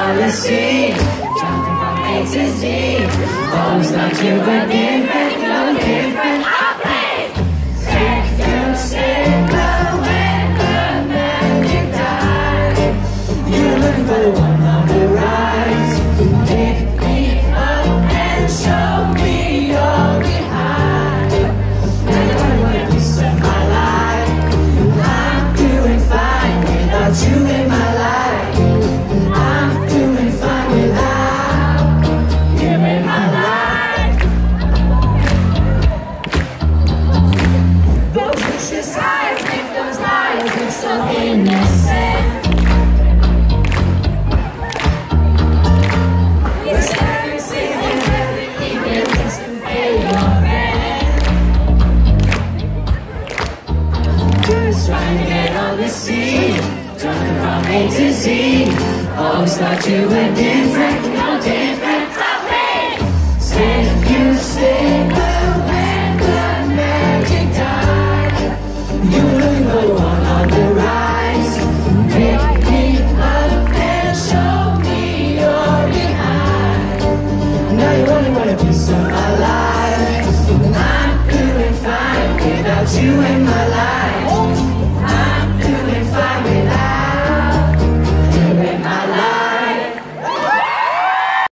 on the scene? Jumping from A to Z. Always not you, but different, no different. You're looking for the one trying to get on the scene, jumping from A to Z. Always thought you were different, no different. Say you stay when the magic dies. You were looking one on the rise. Me up and show me you're behind. Now you only piece of my life, I'm doing fine without you